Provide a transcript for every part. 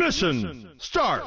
Ignition, start.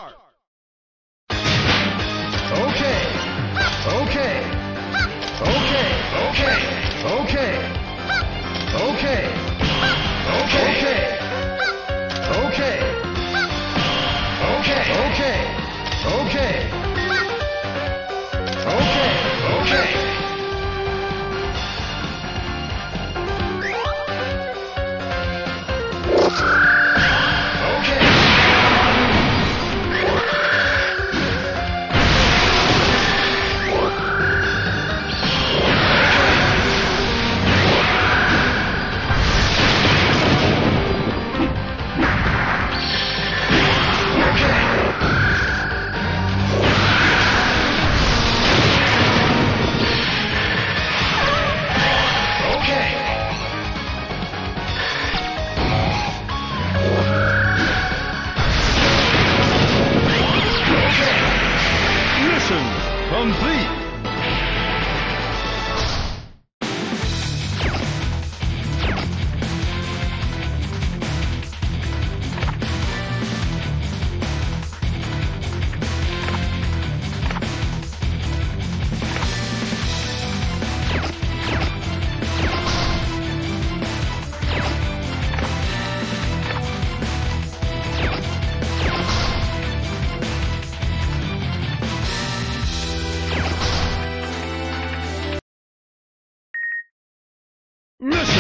Mission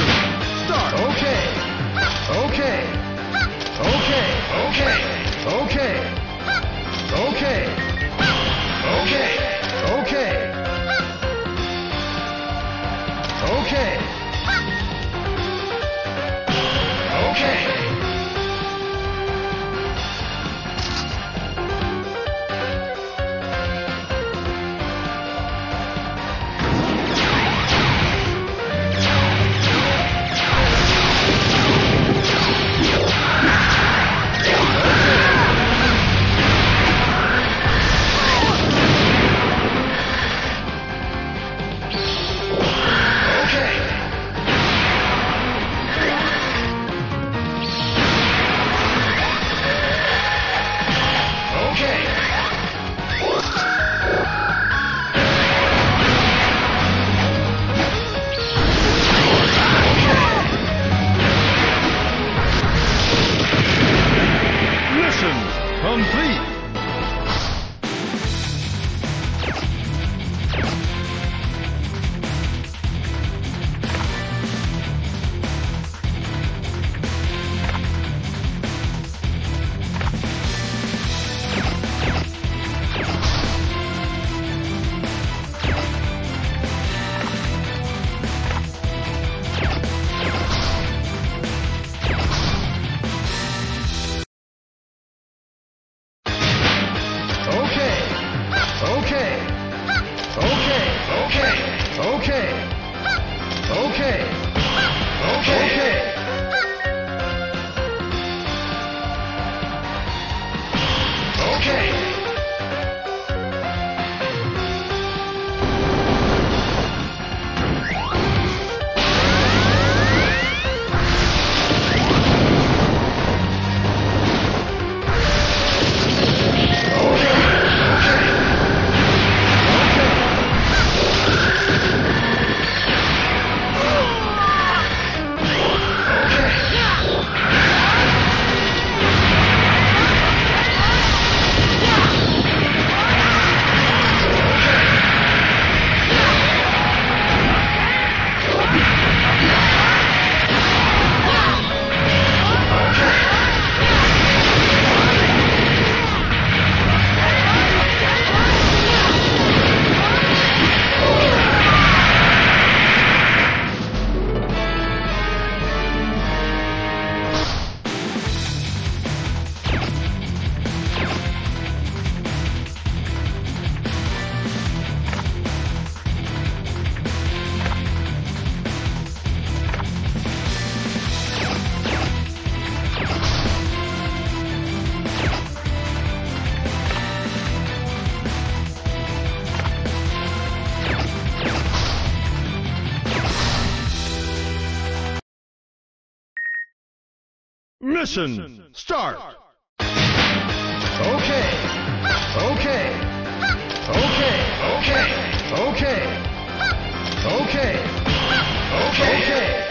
Mission start. Okay. Okay. Okay. Okay. Okay. Okay. Okay.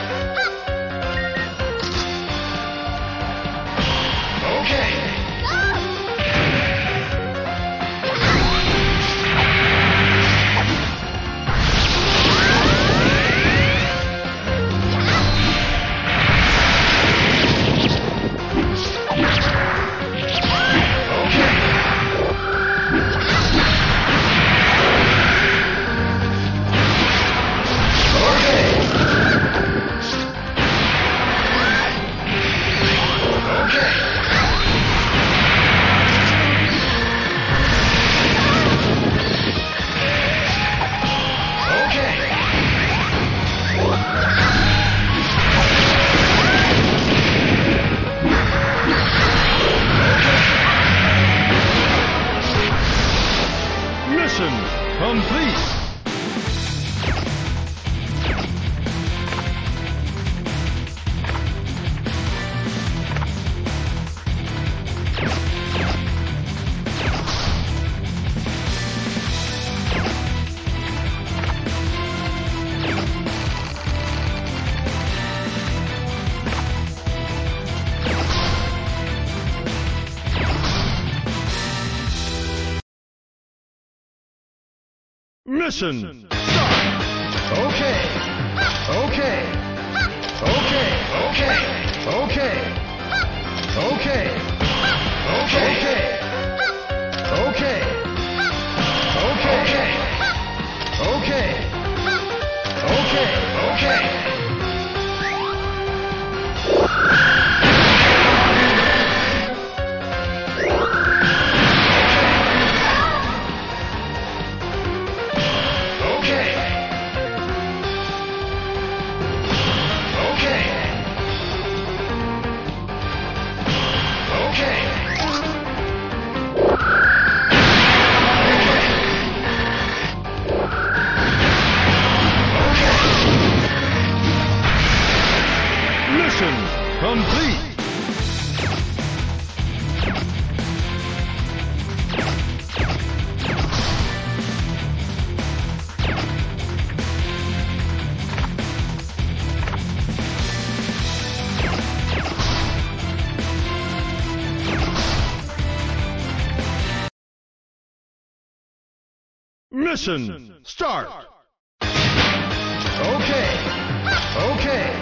Listen. Start. Okay. Mission complete. Mission start. Okay. Okay.